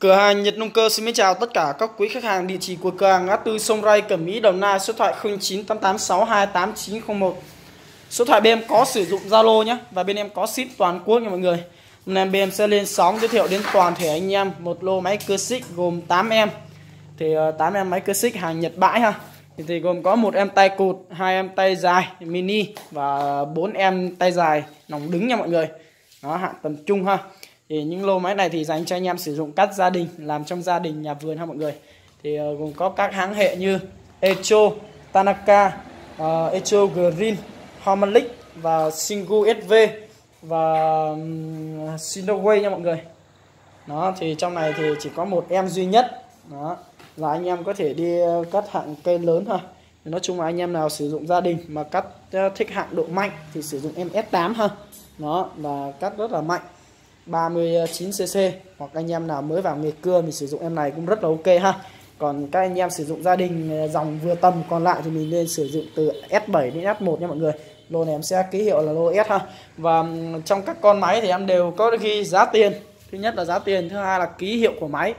Cửa hàng Nhật Nông Cơ xin chào tất cả các quý khách hàng. Địa chỉ của cửa hàng ngã tư sông ray Cẩm Mỹ Đồng Nai số thoại 0988628901 Số thoại bên em có sử dụng Zalo nhé và bên em có ship toàn quốc nha mọi người. Hôm nay bên em sẽ lên sóng giới thiệu đến toàn thể anh em một lô máy cơ xích gồm 8 em. Thì ờ, 8 em máy cơ xích hàng Nhật bãi ha. Thì, thì gồm có một em tay cụt hai em tay dài mini và bốn em tay dài nòng đứng nha mọi người. Đó hạng tầm trung ha thì những lô máy này thì dành cho anh em sử dụng cắt gia đình làm trong gia đình nhà vườn ha mọi người. Thì uh, gồm có các hãng hệ như Echo, Tanaka, uh, Echo Green, Harmonic và Singu SV và um, Sinoway nha mọi người. Đó thì trong này thì chỉ có một em duy nhất. Đó là anh em có thể đi ờ, cắt hạng cây lớn ha nói chung là anh em nào sử dụng gia đình mà cắt thích hạng độ mạnh thì sử dụng em S8 ha. Nó là cắt rất là mạnh. 39cc hoặc anh em nào mới vào nghề cưa mình sử dụng em này cũng rất là ok ha. Còn các anh em sử dụng gia đình ờ, dòng vừa tầm còn lại thì mình nên sử dụng từ S7 đến S1 nha mọi người. Lô này em sẽ ký hiệu là lô S ha. Và trong các con máy thì em đều có ghi giá tiền. Thứ nhất là giá tiền thứ hai là ký hiệu của máy.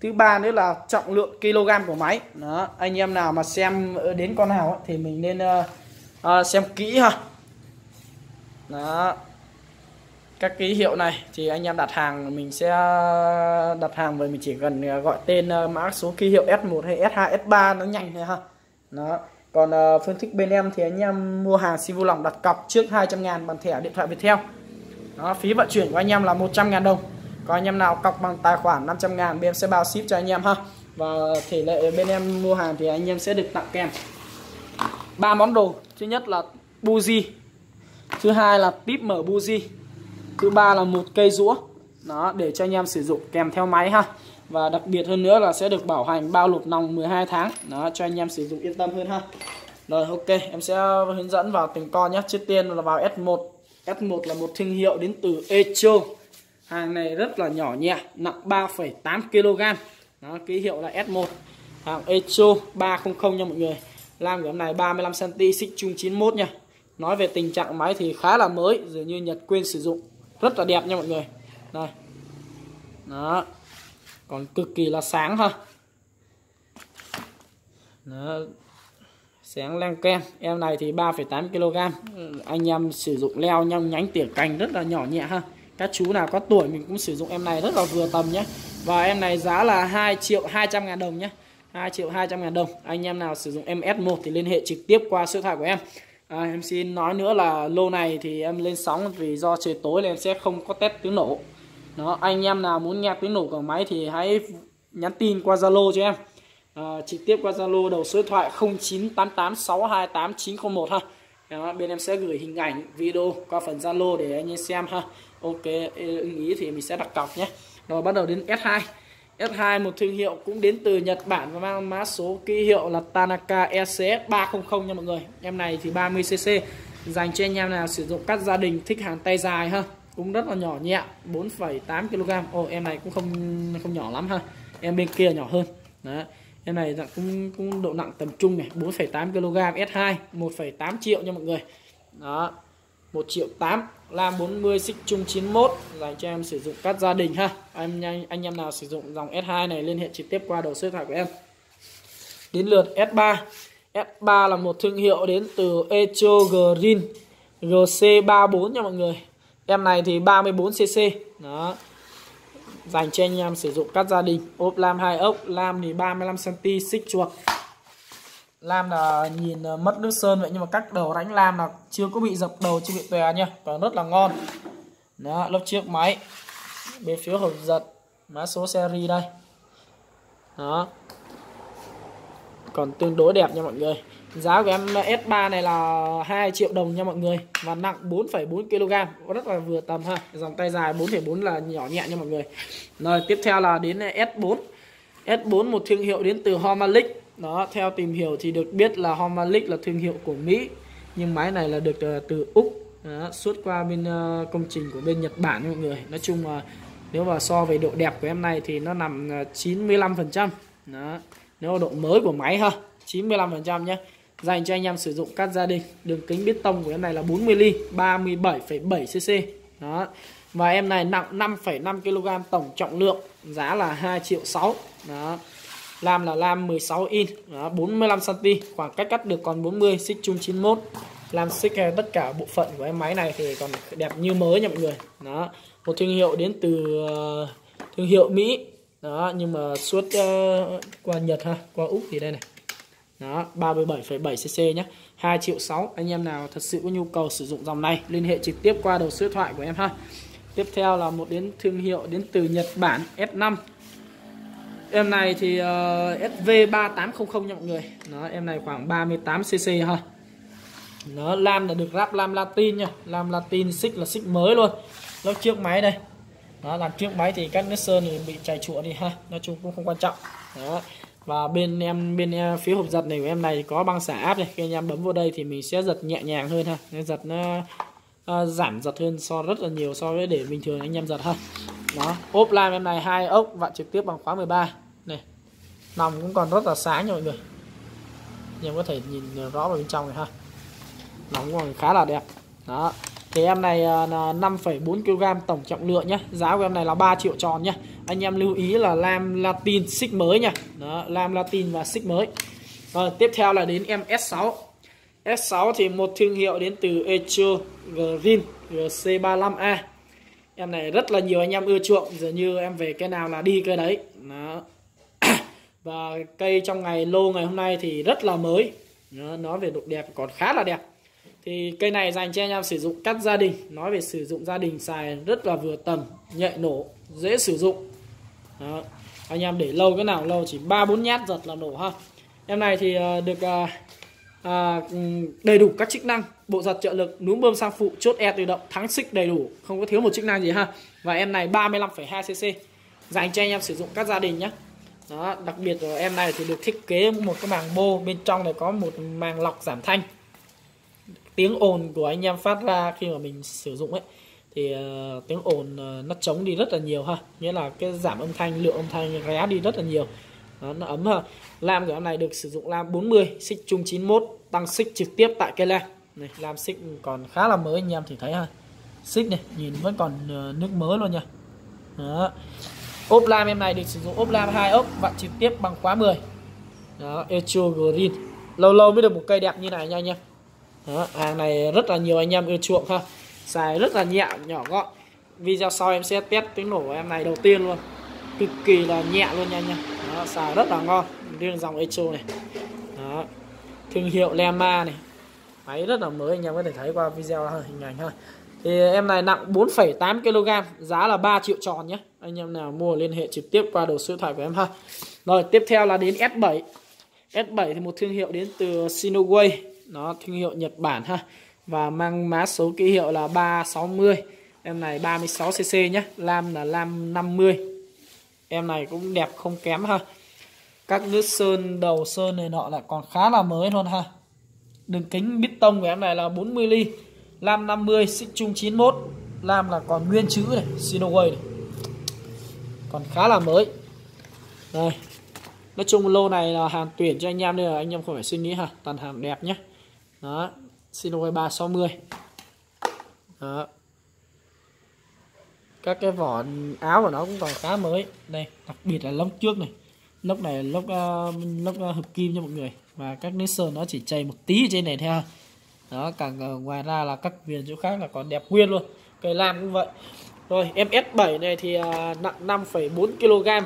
Thứ ba nữa là trọng lượng kg của máy. Đó anh em nào mà xem ờ, đến con nào thì mình nên uh, uh, xem kỹ ha. Đó các ký hiệu này thì anh em đặt hàng mình sẽ ờ, đặt hàng và mình chỉ cần ờ, gọi tên ờ, mã số ký hiệu S1 hay S2 S3 nó nhanh thôi ha. Đó. Còn uh, phương thức bên em thì anh em mua hàng xin vui lòng đặt cọc trước 200 ngàn bằng thẻ điện thoại Viettel. Đó phí vận chuyển của anh em là 100 ngàn đồng. Còn anh em nào cọc bằng tài khoản 500 ngàn bên em sẽ bao ship cho anh em ha. Và tỷ lệ bên em mua hàng thì anh em sẽ được tặng kèm. Ba món đồ. Thứ nhất là buji thứ hai là tip mở buji thứ ba là một cây rũa. Đó để cho anh em sử dụng kèm theo máy ha. Và đặc biệt hơn nữa là sẽ được bảo hành bao lột nòng 12 tháng. Đó cho anh em sử dụng yên tâm hơn ha. Rồi ok em sẽ hướng dẫn vào từng con nhé. Trước tiên là vào S1 S1 là một thương hiệu đến từ Echo. Hàng này rất là nhỏ nhẹ nặng 3,8 kg đó ký hiệu là S1 hàng Echo 300 nha mọi người. Lam của em này 35 cm xích chung 91 nha. Nói về tình trạng máy thì khá là mới dường như Nhật quên sử dụng rất là đẹp nha mọi người. Đây. Đó. Còn cực kỳ là sáng ha. Đó. sáng len ken em này thì 3,8 kg. Anh em sử dụng leo nhông nhánh tỉa cành rất là nhỏ nhẹ ha. Các chú nào có tuổi mình cũng sử dụng em này rất là vừa tầm nhé và em này giá là 2 triệu 200 ngàn đồng nhé 2 triệu 200 ngàn đồng. Anh em nào sử dụng em S1 thì liên hệ trực tiếp qua số thoại của em à, em xin nói nữa là lô này thì em lên sóng vì do trời tối nên em sẽ không có test tiếng nổ. Đó anh em nào muốn nghe tiếng nổ của máy thì hãy nhắn tin qua zalo cho em. À, trực tiếp qua zalo đầu số điện thoại 0988628901 ha. Đó, bên em sẽ gửi hình ảnh video qua phần zalo để anh em xem ha. Ok ưng ý thì mình sẽ đặt cọc nhé. Rồi bắt đầu đến S2 S2 một thương hiệu cũng đến từ Nhật Bản và mang mã số ký hiệu là Tanaka ECS 300 nha mọi người. Em này thì 30cc dành cho anh em nào sử dụng các gia đình thích hàng tay dài ha. Cũng rất là nhỏ nhẹ, 4,8 kg. Ồ em này cũng không không nhỏ lắm ha. Em bên kia nhỏ hơn. Đó. Em này cũng cũng độ nặng tầm trung này, 4,8 kg S2, 1,8 triệu nha mọi người. Đó. 1 triệu 8 Lam 40 xích chung 91 dành cho em sử dụng cắt gia đình ha. Anh anh, anh em nào sử dụng dòng S2 này liên hệ trực tiếp qua đầu số điện thoại của em. Đến lượt S3 S3 là một thương hiệu đến từ Echo Green GC34 nha mọi người. Em này thì 34cc đó. Dành cho anh em sử dụng cắt gia đình. Ốp lam hai ốc lam thì 35cm xích chuột lam là nhìn ờ, mất nước sơn vậy nhưng mà các đầu đánh lam là chưa có bị dập đầu chưa bị tòe nha. Và rất là ngon. Đó lớp chiếc máy. Bên phía hộp giật. Mã số seri đây. Đó. Còn tương đối đẹp nha mọi người. Giá của em ờ, S3 này là 2 triệu đồng nha mọi người. Và nặng 4,4 kg. Rất là vừa tầm ha. Dòng tay dài 4,4 là nhỏ nhẹ nha mọi người. Rồi tiếp theo là đến ờ, S4 S4 một thương hiệu đến từ Homalic đó theo tìm hiểu thì được biết là Homalic là thương hiệu của Mỹ nhưng máy này là được uh, từ Úc đó, suốt qua bên uh, công trình của bên Nhật Bản mọi người. Nói chung là nếu mà so về độ đẹp của em này thì nó nằm ờ, 95 phần trăm. Đó nếu độ mới của máy ha 95 phần trăm nhé dành cho anh em sử dụng cắt gia đình đường kính bít tông của em này là 40 ly 37,7 cc đó và em này nặng 5,5 kg tổng trọng lượng giá là 2 triệu 6 đó lam là lam 16 in đó, 45 cm khoảng cách cắt được còn 40 xích chung 91 làm xích à, tất cả bộ phận của em máy này thì còn đẹp như mới nha mọi người. Đó một thương hiệu đến từ ờ, thương hiệu Mỹ. Đó nhưng mà suốt uh, qua Nhật ha qua Úc thì đây này. Đó 37,7 cc nhé 2 triệu 6 anh em nào thật sự có nhu cầu sử dụng dòng này liên hệ trực tiếp qua đầu số điện thoại của em ha. Tiếp theo là một đến thương hiệu đến từ Nhật Bản S5 em này thì ờ, uh, SV3800 nha mọi người. Nó em này khoảng 38 cc ha nó lam là được ráp lam latin nha. Lam latin xích là xích mới luôn. Lớp trước máy đây. Đó làm trước máy thì các nước sơn thì bị chảy chùa đi ha. Nói chung cũng không quan trọng. Đó và bên em bên em, phía hộp giật này của em này có băng xả áp này. Khi anh em bấm vào đây thì mình sẽ giật nhẹ nhàng hơn ha. Nên giật nó uh, giảm giật hơn so rất là nhiều so với để bình thường anh em giật ha. Đó ốp lam em này hai ốc vặn trực tiếp bằng khóa 13 nòng cũng còn rất là sáng nha mọi người. Anh em có thể nhìn rõ vào bên trong này ha. Nòng còn khá là đẹp. Đó. Thì em này à, là 5,4 kg tổng trọng lượng nhé Giá của em này là 3 triệu tròn nhé Anh em lưu ý là lam latin xích mới nha. Đó, lam latin và xích mới. Rồi tiếp theo là đến em S6 S6 thì một thương hiệu đến từ Echo Green GC35A Em này rất là nhiều anh em ưa chuộng Giờ như em về cái nào là đi cái đấy. Đó. Và cây trong ngày lô ngày hôm nay thì rất là mới. Nó nói về độ đẹp còn khá là đẹp. Thì cây này dành cho anh em sử dụng cắt gia đình. Nói về sử dụng gia đình xài rất là vừa tầm nhạy nổ dễ sử dụng. Đó. anh em để lâu cái nào lâu chỉ ba bốn nhát giật là nổ ha. Em này thì ờ, được à, đầy đủ các chức năng. Bộ giật trợ lực núm bơm sang phụ chốt e tự động thắng xích đầy đủ. Không có thiếu một chức năng gì ha. Và em này 35,2 cc dành cho anh em sử dụng các gia đình nhé đó đặc biệt là em này thì được thiết kế một cái màng bô bên trong này có một màng lọc giảm thanh. Tiếng ồn của anh em phát ra khi mà mình sử dụng ấy thì uh, tiếng ồn uh, nó chống đi rất là nhiều ha. Nghĩa là cái giảm âm thanh lượng âm thanh ré đi rất là nhiều. Đó, nó ấm ha. Lam của em này được sử dụng lam 40 xích chung 91 tăng xích trực tiếp tại cây lam. Này lam xích còn khá là mới anh em thì thấy ha. Xích này nhìn vẫn còn uh, nước mới luôn nha. Đó ốp lam em này được sử dụng ốp lam hai ốp vặn trực tiếp bằng khóa 10 đó Echo Green lâu lâu mới được một cây đẹp như này nha anh em. Đó, hàng này rất là nhiều anh em ưa chuộng ha. Xài rất là nhẹ nhỏ gọn. Video sau em sẽ test tiếng nổ của em này đầu tiên luôn. Cực kỳ là nhẹ luôn nha anh em. Đó, xài rất là ngon. Riêng dòng Echo này. Đó thương hiệu Lema này. Máy rất là mới anh em có thể thấy qua video hình ảnh thôi thì em này nặng 4,8 kg giá là 3 triệu tròn nhé. Anh em nào mua liên hệ trực tiếp qua đầu số điện thoại của em ha. Rồi tiếp theo là đến S7 S7 thì một thương hiệu đến từ Sinoway nó thương hiệu Nhật Bản ha. Và mang mã số ký hiệu là 360 em này 36cc nhé. Lam là lam 50 em này cũng đẹp không kém ha. Các nước sơn đầu sơn này nọ là còn khá là mới luôn ha. Đường kính bít tông của em này là 40 ly lam 50 xích chung 91 lam là còn nguyên chữ này Sinoway này. Còn khá là mới. Đây. Nói chung lô này là hàng tuyển cho anh em nên là anh em không phải suy nghĩ ha toàn hàng đẹp nhé đó Sinoway 360 đó. Các cái vỏ áo của nó cũng còn khá mới. Đây đặc biệt là lốc trước này. Lốc này lốc uh, lốc uh, hợp kim cho mọi người. Và các nến sơn nó chỉ chảy một tí trên này theo đó càng ngoài ra là các viền chỗ khác là còn đẹp nguyên luôn. Cây lam cũng vậy. Rồi em S7 này thì à, nặng 5,4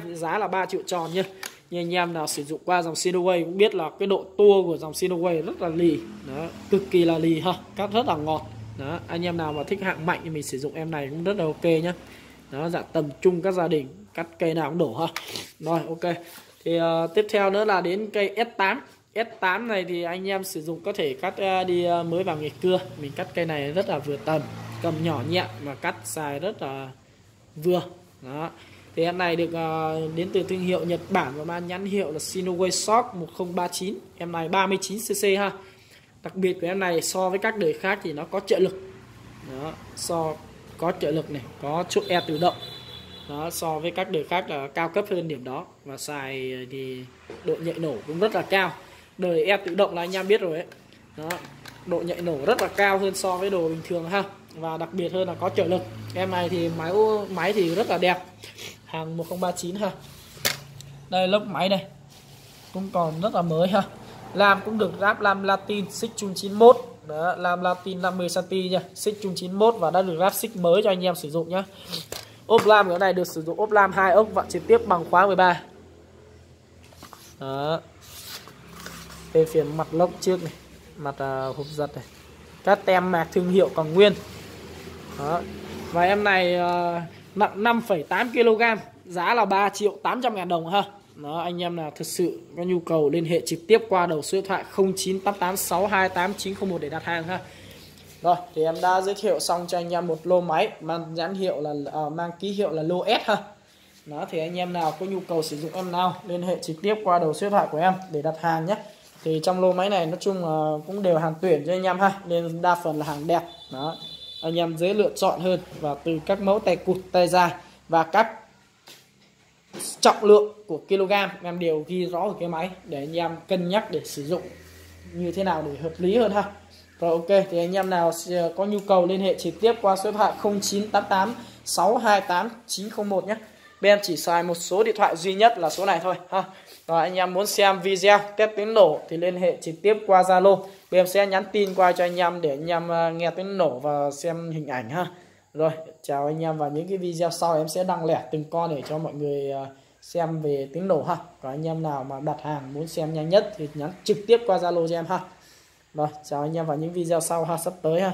kg giá là 3 triệu tròn nhá. Như anh em nào sử dụng qua dòng Sinoway cũng biết là cái độ tua của dòng Sinoway rất là lì. Đó cực kỳ là lì ha cắt rất là ngọt. Đó anh em nào mà thích hạng mạnh thì mình sử dụng em này cũng rất là ok nhá. Đó dạng tầm trung các gia đình cắt cây nào cũng đổ ha. Rồi ok. Thì uh, tiếp theo nữa là đến cây S8 S8 này thì anh em sử dụng có thể cắt à, đi à, mới vào ngày cưa. Mình cắt cây này rất là vừa tầm, cầm nhỏ nhẹ mà cắt xài rất là vừa. Đó. Thì em này được à, đến từ thương hiệu Nhật Bản và mang nhãn hiệu là Sinoway Shock 1039 em này 39cc ha. Đặc biệt của em này so với các đời khác thì nó có trợ lực. Đó, so có trợ lực này, có chỗ e tự động. Đó, so với các đời khác là cao cấp hơn điểm đó. Và xài thì độ nhạy nổ cũng rất là cao đời e tự động là anh em biết rồi ấy. Đó, độ nhạy nổ rất là cao hơn so với đồ bình thường ha. Và đặc biệt hơn là có trợ lực. Em này thì máy máy thì rất là đẹp. Hàng 1039 ha. Đây lốc máy này. Cũng còn rất là mới ha. Làm cũng được ráp lam latin xích chung 91 đó, lam latin 50 cm nha. Xích chung 91 và đã được ráp xích mới cho anh em sử dụng nhá. Ốp lam cái này được sử dụng ốp lam hai ốc vặn trực tiếp bằng khóa 13 đó về phía mặt lốc trước này mặt à, uh, hộp giật này. Các tem mạc thương hiệu còn nguyên. Đó. và em này uh, nặng 5,8 kg giá là 3 triệu 800 ngàn đồng ha. Đó anh em nào thực sự có nhu cầu liên hệ trực tiếp qua đầu số điện thoại 0988628901 để đặt hàng ha. Rồi thì em đã giới thiệu xong cho anh em một lô máy mang nhãn hiệu là uh, mang ký hiệu là lô S ha. Đó thì anh em nào có nhu cầu sử dụng em nào liên hệ trực tiếp qua đầu số điện thoại của em để đặt hàng nhé thì trong lô máy này, nói chung là cũng đều hàng tuyển cho anh em ha. Nên đa phần là hàng đẹp. Đó. Anh em dễ lựa chọn hơn. Và từ các mẫu tay cụt, tay dài và các trọng lượng của kg em đều ghi rõ ở cái máy để anh em cân nhắc để sử dụng như thế nào để hợp lý hơn ha. Rồi, ok, thì anh em nào có nhu cầu liên hệ trực tiếp qua số điện thoại 0988 628 901 nhé. Bên chỉ xài một số điện thoại duy nhất là số này thôi ha rồi, anh em muốn xem video test tiếng nổ thì liên hệ trực tiếp qua Zalo. Bên sẽ nhắn tin qua cho anh em để anh em ờ, nghe tiếng nổ và xem hình ảnh ha. Rồi, chào anh em và những cái video sau. Em sẽ đăng lẻ từng con để cho mọi người ờ, xem về tiếng nổ ha. Còn anh em nào mà đặt hàng muốn xem nhanh nhất thì nhắn trực tiếp qua Zalo cho em ha. Rồi, chào anh em vào những video sau ha. Sắp tới ha.